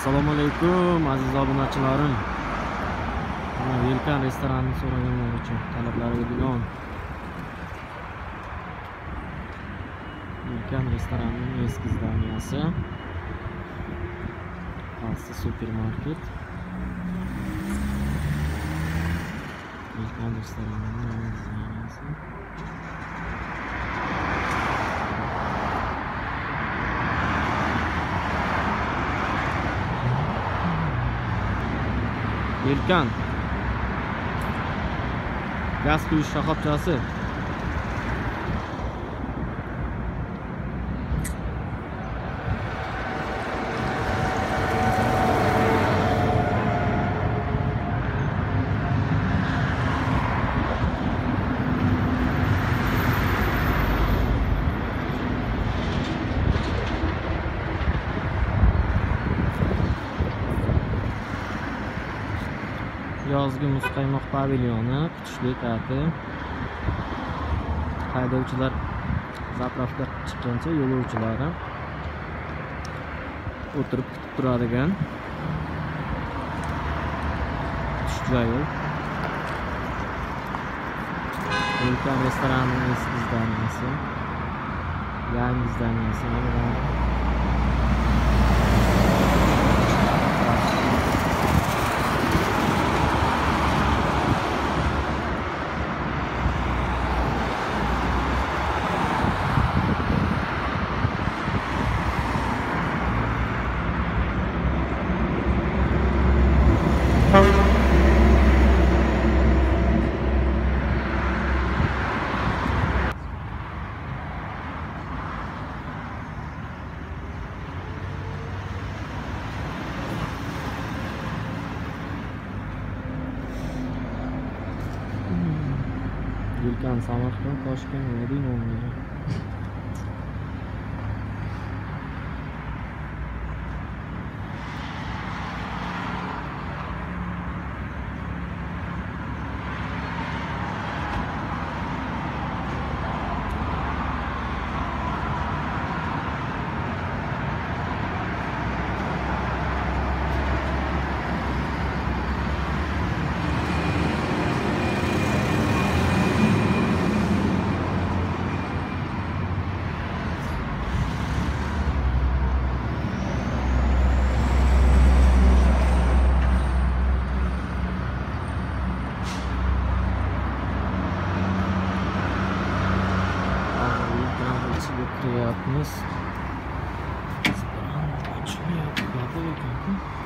assalomu alaykum aziz obunachilarim. Mana velkan restoranini so'raganlar uchun talablariga binoan velkan restoranining eski zdaniyasi. Pasti supermarket. Velkan restoranining yelkan gaz quyish shoxobchasi yozgi muzqaymoq pavilyoni kutishli kati haydovchilar zapravka chiqqancha yo'lovchilari o'tirib kutib turadigan kutish joyi. Ulkan restoranining eski zdaniyasi yangi zdaniyasi Samarqand, Toshkent, Madina बस कुछ नहीं आप